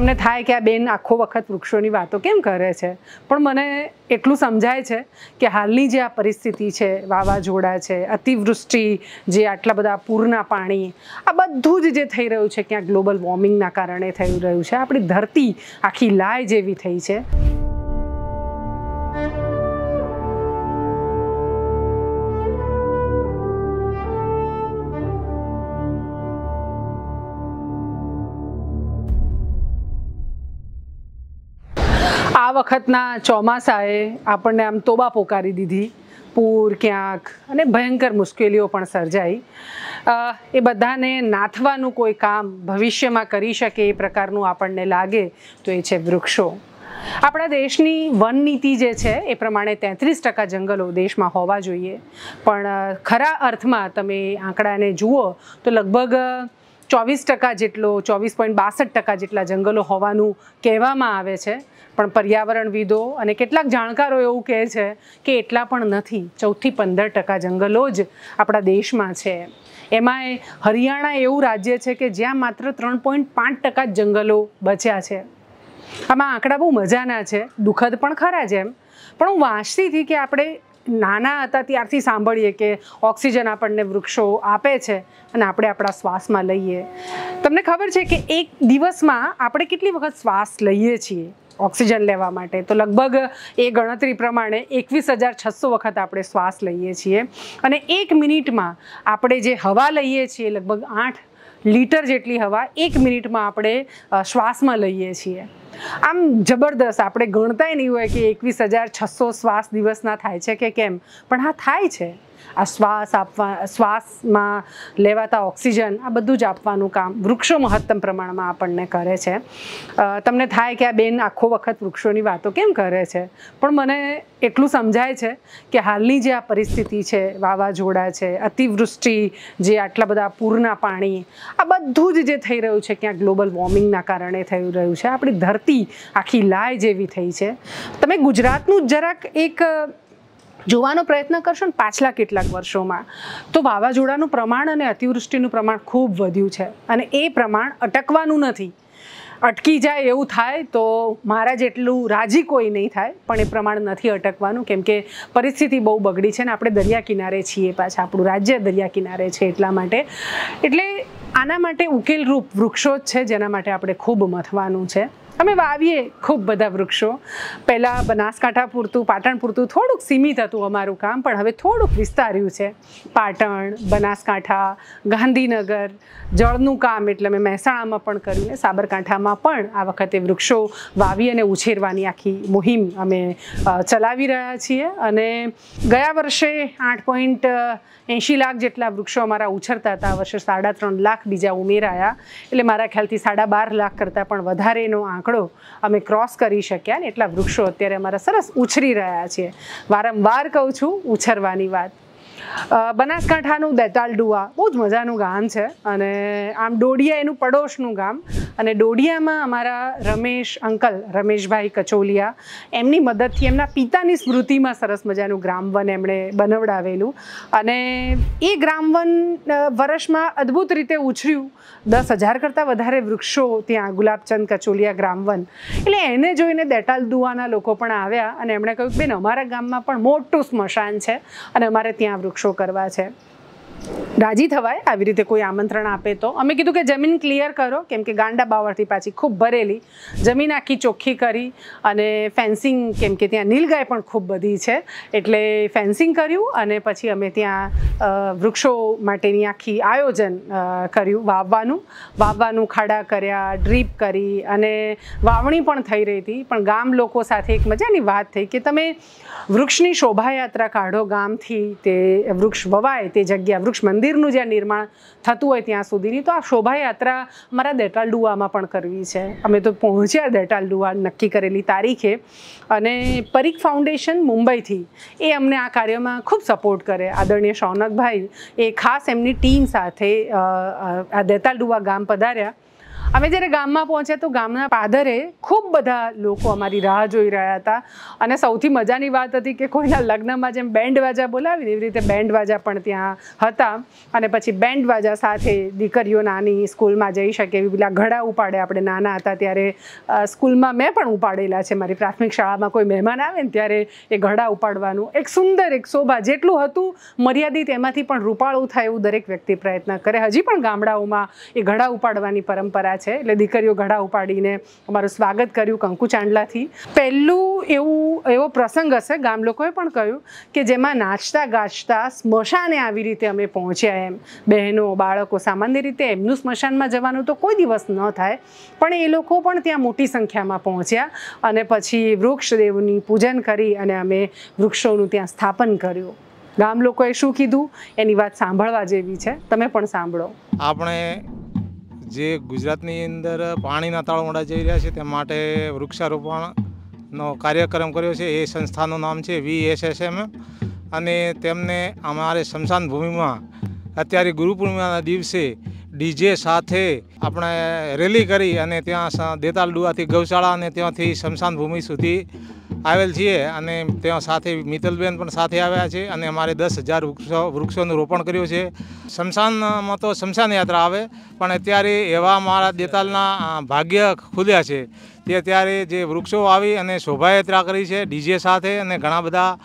તમને થાય કે આ બેન આખો વખત વૃક્ષોની વાતો કેમ કરે છે? પણ મને એટલું સમજાય છે કે હાલની જે આ પરિસ્થિતિ છે, વાવાઝોડા છે, અતિવૃષ્ટિ, જે આટલા બધા પૂરના પાણી, આ બધું જ જે થઈ રહ્યું છે ક્યાં ગ્લોબલ વોર્મિંગના કારણે થઈ રહ્યું છે. આપણી ધરતી આખી લાય જેવી થઈ છે. આ વખતના ચોમાસાએ આપણને આમ તોબા પોકારી દીધી. પૂર, ક્યાંક અને ભયંકર મુશ્કેલીઓ પણ સર્જાઈ. એ બધાને નાથવાનું કોઈ કામ ભવિષ્યમાં કરી શકે એ પ્રકારનું આપણને લાગે તો એ છે વૃક્ષો. આપણા દેશની વન નીતિ જે છે એ પ્રમાણે તેત્રીસ ટકા જંગલો દેશમાં હોવા જોઈએ. પણ ખરા અર્થમાં તમે આંકડાને જુઓ તો લગભગ ચોવીસ ટકા જેટલો, ચોવીસ પોઈન્ટ બાસઠ ટકા જેટલા જંગલો હોવાનું કહેવામાં આવે છે. પણ પર્યાવરણવિદો અને કેટલાક જાણકારો એવું કહે છે કે એટલા પણ નથી. ચૌદથી પંદર ટકા જંગલો જ આપણા દેશમાં છે. એમાંય હરિયાણા એવું રાજ્ય છે કે જ્યાં માત્ર ત્રણ પોઈન્ટ પાંચ ટકા જ જંગલો બચ્યા છે. આમાં આંકડા બહુ મજાના છે, દુઃખદ પણ ખરા જ એમ. પણ હું વાંચતી હતી કે આપણે નાના હતા ત્યારથી સાંભળીએ કે ઓક્સિજન આપણને વૃક્ષો આપે છે અને આપણે આપણા શ્વાસમાં લઈએ. તમને ખબર છે કે એક દિવસમાં આપણે કેટલી વખત શ્વાસ લઈએ છીએ? ઓક્સિજન લેવા માટે. તો લગભગ એ ગણતરી પ્રમાણે એકવીસ હજાર છસો વખત આપણે શ્વાસ લઈએ છીએ. અને એક મિનિટમાં આપણે જે હવા લઈએ છીએ, લગભગ આઠ લીટર જેટલી હવા એક મિનિટમાં આપણે શ્વાસમાં લઈએ છીએ. આમ જબરદસ્ત આપણે ગણતાય નહીં હોય કે એકવીસ હજાર છસો શ્વાસ દિવસના થાય છે કે કેમ. પણ હા, થાય છે. આ શ્વાસ આપવા, શ્વાસમાં લેવાતા ઓક્સિજન, આ બધું જ આપવાનું કામ વૃક્ષો મહત્તમ પ્રમાણમાં આપણને કરે છે. તમને થાય કે આ બેન આખો વખત વૃક્ષોની વાતો કેમ કરે છે? પણ મને એટલું સમજાય છે કે હાલની જે આ પરિસ્થિતિ છે, વાવાઝોડા છે, અતિવૃષ્ટિ, જે આટલા બધા પૂરના પાણી, આ બધું જ જે થઈ રહ્યું છે ક્યાં ગ્લોબલ વોર્મિંગના કારણે થઈ રહ્યું છે, આપણી ધરતી આખી લાય જેવી થઈ છે. તમે ગુજરાતનું જરાક એક જોવાનો પ્રયત્ન કરશો ને પાછલા કેટલાક વર્ષોમાં, તો વાવાઝોડાનું પ્રમાણ અને અતિવૃષ્ટિનું પ્રમાણ ખૂબ વધ્યું છે. અને એ પ્રમાણ અટકવાનું નથી. અટકી જાય એવું થાય તો મારા જેટલું રાજી કોઈ નહીં થાય, પણ એ પ્રમાણ નથી અટકવાનું, કેમ કે પરિસ્થિતિ બહુ બગડી છે ને આપણે દરિયા કિનારે છીએ પાછા, આપણું રાજ્ય દરિયા કિનારે છે એટલા માટે. એટલે આના માટે ઉકેલરૂપ વૃક્ષો જ છે, જેના માટે આપણે ખૂબ મથવાનું છે. અમે વાવીએ ખૂબ બધા વૃક્ષો. પહેલાં બનાસકાંઠા પૂરતું, પાટણ પૂરતું થોડુંક સીમિત હતું અમારું કામ, પણ હવે થોડુંક વિસ્તાર્યું છે. પાટણ, બનાસકાંઠા, ગાંધીનગર, જળનું કામ એટલે મેં મહેસાણામાં પણ કર્યું ને સાબરકાંઠામાં પણ આ વખતે વૃક્ષો વાવી અને ઉછેરવાની આખી મુહિમ અમે ચલાવી રહ્યા છીએ. અને ગયા વર્ષે આઠ પોઈન્ટ એંશી લાખ જેટલા વૃક્ષો અમારા ઉછરતા હતા. આ વર્ષે સાડા ત્રણ લાખ બીજા ઉમેરાયા. એટલે મારા ખ્યાલથી સાડા બાર લાખ કરતાં પણ વધારેનો આંકડો અમે ક્રોસ કરી શક્યા ને એટલા વૃક્ષો અત્યારે અમારા સરસ ઉછરી રહ્યા છે. વારંવાર કહું છું, ઉછરવાની વાત. બનાસકાંઠાનું દેતાલડુઆ બહુ જ મજાનું ગામ છે અને આમ ડોડિયા એનું પડોશનું ગામ. અને ડોડિયામાં અમારા રમેશ અંકલ, રમેશભાઈ કચોલિયા, એમની મદદથી એમના પિતાની સ્મૃતિમાં સરસ મજાનું ગ્રામવન એમણે બનાવડાવેલું. અને એ ગ્રામવન વર્ષમાં અદ્ભુત રીતે ઉછર્યું. દસ હજાર કરતાં વધારે વૃક્ષો ત્યાં ગુલાબચંદ કચોલિયા ગ્રામવન એટલે એને જોઈને દેટાલ દુઆના લોકો પણ આવ્યા અને એમણે કહ્યું બેન, અમારા ગામમાં પણ મોટું સ્મશાન છે અને અમારે ત્યાં વૃક્ષો કરવા છે. રાજી થવાય આવી રીતે કોઈ આમંત્રણ આપે તો. અમે કીધું કે જમીન ક્લિયર કરો, કેમ કે ગાંડા બાવળથી પાછી ખૂબ ભરેલી. જમીન આખી ચોખ્ખી કરી અને ફેન્સિંગ કેમ કે ત્યાં નીલગાય પણ ખૂબ બધી છે. એટલે ફેન્સિંગ કર્યું અને પછી અમે ત્યાં વૃક્ષો માટેની આખી આયોજન કર્યું વાવવાનું. વાવવાનું, ખાડા કર્યા ડ્રીપ કરી અને વાવણી પણ થઈ રહી હતી. પણ ગામ લોકો સાથે એક મજાની વાત થઈ કે તમે વૃક્ષની શોભાયાત્રા કાઢો ગામથી, તે વૃક્ષ વવાય, તે જગ્યા વૃક્ષ મંદિરનું જ્યાં નિર્માણ થતું હોય ત્યાં સુધીની, તો આ શોભાયાત્રા અમારા દેટાલડુઆમાં પણ કરવી છે. અમે તો પહોંચ્યા દેટાલડુઆ નક્કી કરેલી તારીખે અને પરીખ ફાઉન્ડેશન મુંબઈથી એ અમને આ કાર્યમાં ખૂબ સપોર્ટ કરે. આદરણીય શૌનકભાઈ એ ખાસ એમની ટીમ સાથે આ દેતાલડુઆ ગામ પધાર્યા. અમે જ્યારે ગામમાં પહોંચ્યા તો ગામના પાદરે ખૂબ બધા લોકો અમારી રાહ જોઈ રહ્યા હતા. અને સૌથી મજાની વાત હતી કે કોઈના લગ્નમાં જેમ બેન્ડ વાજા બોલાવી એવી રીતે બેન્ડ વાજા પણ ત્યાં હતા. અને પછી બેન્ડ વાજા સાથે દીકરીઓ નાની સ્કૂલમાં જઈ શકે એવી પેલા ઘડા ઉપાડે. આપણે નાના હતા ત્યારે સ્કૂલમાં મેં પણ ઉપાડેલા છે. મારી પ્રાથમિક શાળામાં કોઈ મહેમાન આવે ને ત્યારે એ ઘડા ઉપાડવાનું એક સુંદર એક શોભા જેટલું હતું મર્યાદિત એમાંથી પણ રૂપાળું થાય એવું દરેક વ્યક્તિ પ્રયત્ન કરે. હજી પણ ગામડાઓમાં એ ઘડા ઉપાડવાની પરંપરા છે. એટલે દીકરીઓ ઘડા ઉપાડીને અમારું સ્વાગત કર્યું કંકુ ચાંદલાથી પહેલું એવું, એવો પ્રસંગ હશે, ગામ લોકોએ પણ કહ્યું કે જેમાં નાચતા ગાજતા સ્મશાને આવી રીતે અમે પહોંચ્યા એમ. બહેનો, બાળકો સામાન્ય રીતે એમનું સ્મશાનમાં જવાનું તો કોઈ દિવસ ન થાય, પણ એ લોકો પણ ત્યાં મોટી સંખ્યામાં પહોંચ્યા અને પછી વૃક્ષદેવની પૂજન કરી અને અમે વૃક્ષોનું ત્યાં સ્થાપન કર્યું. ગામ લોકોએ શું કીધું? એની વાત સાંભળવા જેવી છે. તમે પણ સાંભળો. આપણે જે ગુજરાતની અંદર પાણીના તળમોડા જઈ રહ્યા છે તે માટે વૃક્ષારોપણનો કાર્યક્રમ કર્યો છે. એ સંસ્થાનું નામ છે વીએસએસએમ અને તેમને અમારે શમશાન ભૂમિમાં અત્યારે ગુરુ પૂર્ણિમાના દિવસે ડીજે સાથે આપણે રેલી કરી અને ત્યાં દેતાલ ડુઆથી ગૌશાળા અને ત્યાંથી શમશાન ભૂમિ સુધી આવેલ છીએ અને ત્યાં સાથે મિત્તલબેન પણ સાથે આવ્યા છે અને અમારે દસ હજાર વૃક્ષો, વૃક્ષોનું રોપણ કર્યું છે. શમશાનમાં તો શમશાન યાત્રા આવે, પણ અત્યારે એવા મારા દેતાલના ભાગ્ય ખુલ્યા છે. તે ત્યારે જે વૃક્ષો આવી અને શોભાયાત્રા કરી છે, ડીજે સાથે અને ઘણા બધા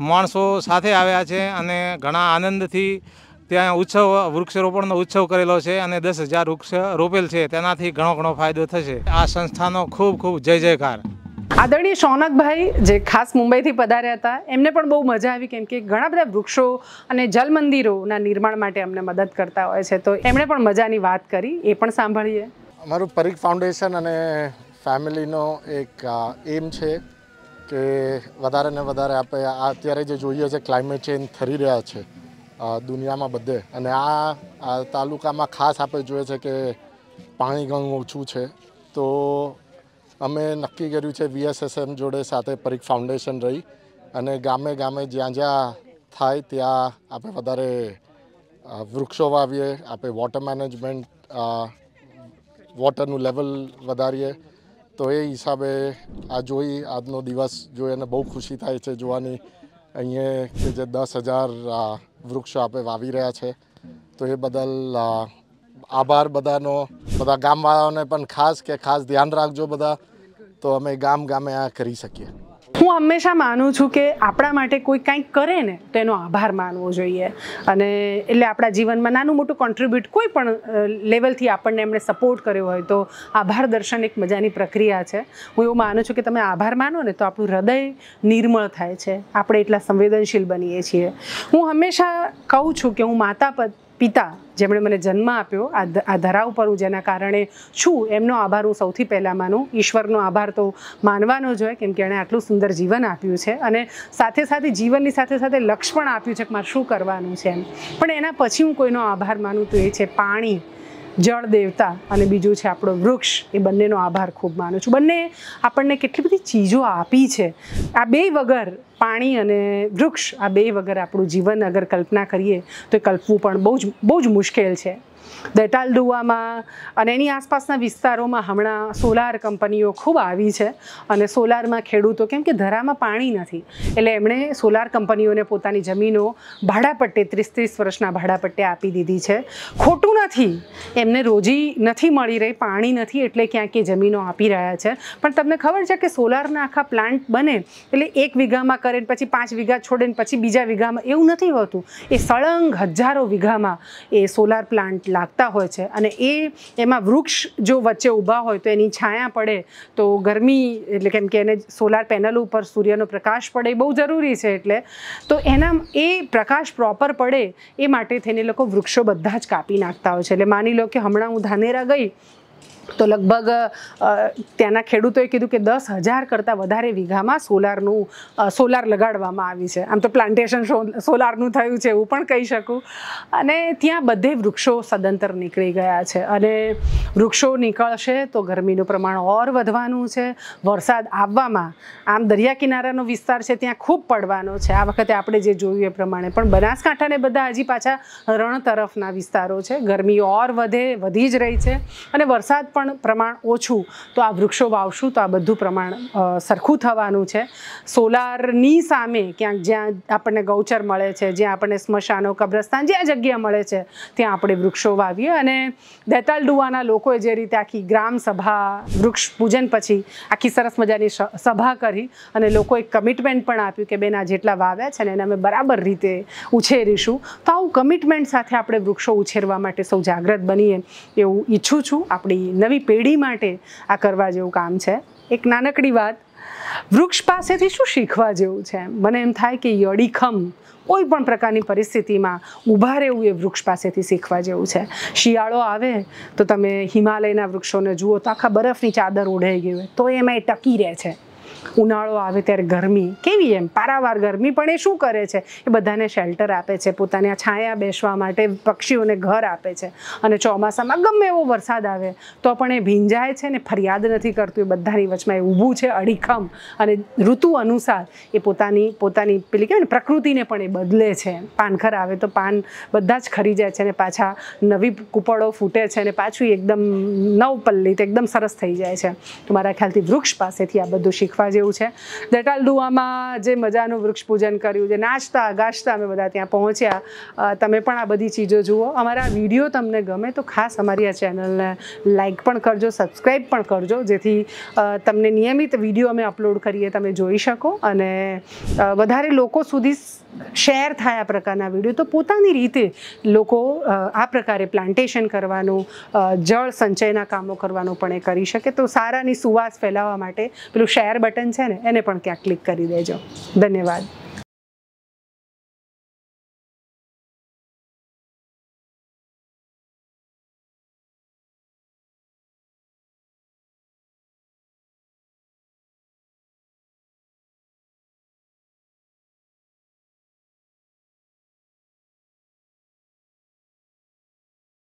માણસો સાથે આવ્યા છે અને ઘણા આનંદથી ત્યાં ઉત્સવ, વૃક્ષરોપણનો ઉત્સવ કરેલો છે અને દસ હજાર વૃક્ષ રોપેલ છે. તેનાથી ઘણો ઘણો ફાયદો થશે. આ સંસ્થાનો ખૂબ ખૂબ જય જયકાર. આદરણીય શૌનકભાઈ, જે ખાસ મુંબઈથી પધાર્યા હતા, એમને પણ બહુ મજા આવી કેમ કે ઘણા બધા વૃક્ષો અને જલ મંદિરોના નિર્માણ માટે અમને મદદ કરતા હોય છે. તો એમણે પણ મજાની વાત કરી, એ પણ સાંભળીએ. અમારું પરીખ ફાઉન્ડેશન અને ફેમિલીનો એક એમ છે કે વધારે ને વધારે આપણે અત્યારે જે જોઈએ છે ક્લાઇમેટ ચેન્જ થઈ રહ્યા છે દુનિયામાં બધે. અને આ તાલુકામાં ખાસ આપણે જોઈએ છે કે પાણી ઘણું ઓછું છે. તો અમે નક્કી કર્યું છે વીએસએસએમ જોડે સાથે પરીખ ફાઉન્ડેશન રહી અને ગામે ગામે જ્યાં જ્યાં થાય ત્યાં આપણે વધારે વૃક્ષો વાવીએ, આપણે વોટર મેનેજમેન્ટ વોટરનું લેવલ વધારીએ. તો એ હિસાબે આ જોઈ આજનો દિવસ જોઈ અને બહુ ખુશી થાય છે જોવાની. અહીંયા કે જે દસ હજાર વૃક્ષો આપણે વાવી રહ્યા છે. તો એ બદલ આભાર બધાનો. બધા ગામવાળાઓને પણ ખાસ કે ખાસ ધ્યાન રાખજો બધા. તો અમે ગામ ગામે આ કરી શકીએ. હું હંમેશા માનું છું કે આપણા માટે કોઈ કંઈક કરે ને, તો એનો આભાર માનવો જોઈએ. અને એટલે આપણા જીવનમાં નાનું મોટું કોન્ટ્રીબ્યુટ કોઈ પણ લેવલથી આપણને એમણે સપોર્ટ કર્યો હોય તો આભાર દર્શન એક મજાની પ્રક્રિયા છે. હું એવું માનું છું કે તમે આભાર માનો ને, તો આપણું હૃદય નિર્મળ થાય છે. આપણે એટલા સંવેદનશીલ બનીએ છીએ. હું હંમેશા કહું છું કે હું માતા પિતા જેમણે મને જન્મ આપ્યો, આ ધરા ઉપર હું જેના કારણે છું, એમનો આભાર હું સૌથી પહેલાં માનું. ઈશ્વરનો આભાર તો માનવાનો જ હોય, કેમ કે એણે આટલું સુંદર જીવન આપ્યું છે. અને સાથે સાથે જીવનની સાથે સાથે લક્ષ્ય પણ આપ્યું છે કે મારે શું કરવાનું છે એમ. પણ એના પછી હું કોઈનો આભાર માનું તો એ છે પાણી. જળ દેવતા અને બીજું છે આપણો વૃક્ષ, એ બંનેનો આભાર ખૂબ માનું છું. બંને આપણને કેટલી બધી ચીજો આપી છે. આ બે વગર પાણી અને વૃક્ષ, આ બે વગર આપણું જીવન અગર કલ્પના કરીએ તો એ કલ્પવું પણ બહુ જ બહુ જ મુશ્કેલ છે. દેટાલ ડુવામાં અને એની આસપાસના વિસ્તારોમાં હમણાં સોલાર કંપનીઓ ખૂબ આવી છે અને સોલારમાં ખેડૂતો કેમ કે ધરામાં પાણી નથી. એટલે એમણે સોલાર કંપનીઓને પોતાની જમીનો ભાડાપટ્ટે ત્રીસ ત્રીસ વર્ષના ભાડાપટ્ટે આપી દીધી છે. ખોટું નથી. એમને રોજી નથી મળી રહી, પાણી નથી એટલે ક્યાંક એ જમીનો આપી રહ્યા છે. પણ તમને ખબર છે કે સોલારના આખા પ્લાન્ટ બને એટલે એક વીઘામાં કરે પછી પાંચ વીઘા છોડે પછી બીજા વીઘામાં એવું નથી હોતું. એ સળંગ હજારો વીઘામાં એ સોલાર પ્લાન્ટ લાગતા હોય છે અને એ એમાં વૃક્ષ જો વચ્ચે ઊભા હોય તો એની છાયા પડે તો ગરમી, એટલે કેમ કે એને સોલાર પેનલ ઉપર સૂર્યનો પ્રકાશ પડે એ બહુ જરૂરી છે એટલે. તો એના એ પ્રકાશ પ્રોપર પડે એ માટે થઈને લોકો વૃક્ષો બધા જ કાપી નાખતા હોય છે. એટલે માની લો કે હમણાં હું ધાનેરા ગઈ તો લગભગ ત્યાંના ખેડૂતોએ કીધું કે દસ હજાર કરતાં વધારે વીઘામાં સોલારનું સોલાર લગાડવામાં આવી છે. આમ તો પ્લાન્ટેશન સોલારનું થયું છે એવું પણ કહી શકું. અને ત્યાં બધે વૃક્ષો સદંતર નીકળી ગયા છે. અને વૃક્ષો નીકળશે તો ગરમીનું પ્રમાણ ઓર વધવાનું છે. વરસાદ આવવામાં આમ દરિયા કિનારાનો વિસ્તાર છે ત્યાં ખૂબ પડવાનો છે. આ વખતે આપણે જે જોયું એ પ્રમાણે પણ બનાસકાંઠાને બધા હજી પાછા રણ તરફના વિસ્તારો છે. ગરમી ઓર વધે, વધી જ રહી છે. અને વરસાદ પણ પ્રમાણ ઓછું, તો આ વૃક્ષો વાવશું, તો આ બધું પ્રમાણ સરખું થવાનું છે. સોલારની સામે ક્યાંક જ્યાં આપણને ગૌચર મળે છે, જ્યાં આપણને સ્મશાનો, કબ્રસ્તાન, જ્યાં જગ્યા મળે છે, ત્યાં આપણે વૃક્ષો વાવીએ. અને દેતાલ ડુવાના લોકોએ જે રીતે આખી ગ્રામ સભા, વૃક્ષ પૂજન પછી આખી સરસ મજાની સભા કરી અને લોકોએ કમિટમેન્ટ પણ આપ્યું કે બેન આ જેટલા વાવ્યા છે ને એને અમે બરાબર રીતે ઉછેરીશું. તો આવું કમિટમેન્ટ સાથે આપણે વૃક્ષો ઉછેરવા માટે સૌ જાગૃત બનીએ એવું ઈચ્છું છું. આપણી નવી પેઢી માટે આ કરવા જેવું કામ છે. એક નાનકડી વાત, વૃક્ષ પાસેથી શું શીખવા જેવું છે? મને એમ થાય કે યડીખમ કોઈ પણ પ્રકારની પરિસ્થિતિમાં ઊભા રહેવું એ વૃક્ષ પાસેથી શીખવા જેવું છે. શિયાળો આવે તો તમે હિમાલયના વૃક્ષોને જુઓ તો આખા બરફની ચાદર ઓઢાઈ ગઈ હોય, તો એમાં એ ટકી રહે છે. ઉનાળો આવે ત્યારે ગરમી કેવી એમ? પારાવાર ગરમી પણ એ શું કરે છે? એ બધાને શેલ્ટર આપે છે, પોતાને આ છાયા બેસવા માટે પક્ષીઓને ઘર આપે છે. અને ચોમાસામાં ગમે એવો વરસાદ આવે, તો પણ એ ભીંજાય છે ને ફરિયાદ નથી કરતું. એ બધાની વચમાં એ ઊભું છે, અડીખમ. અને ઋતુ અનુસાર એ પોતાની પોતાની પેલી કહેવાય ને, પ્રકૃતિને પણ એ બદલે છે. પાનખર આવે તો પાન બધા જ ખરી જાય છે અને પાછા નવી કૂપળો ફૂટે છે અને પાછું એકદમ નવ પલ્લિત એકદમ સરસ થઈ જાય છે. તો મારા ખ્યાલથી વૃક્ષ પાસેથી આ બધું શીખવા જેવું છે. દેટાલ ડુવામાં જે મજાનું વૃક્ષ પૂજન કર્યું જે નાચતા ગાજતા અમે બધા ત્યાં પહોંચ્યા. અ, તમે પણ આ બધી ચીજો જુઓ. અમારા વીડિયો તમને ગમે તો ખાસ અમારી આ ચેનલને લાઈક પણ કરજો સબસ્ક્રાઈબ પણ કરજો જેથી અ, તમને નિયમિત વીડિયો અમે અપલોડ કરીએ તમે જોઈ શકો. અને અ, વધારે લોકો સુધી શેર થાય આ પ્રકારના વીડિયો તો પોતાની રીતે લોકો અ, આ પ્રકારે પ્લાન્ટેશન કરવાનું અ, જળ સંચયના કામો કરવાનું પણ એ કરી શકે. તો સારાની સુવાસ ફેલાવવા માટે પેલું શેર બટન છે ને એને પણ ક્યાંક ક્લિક કરી દેજો. ધન્યવાદ.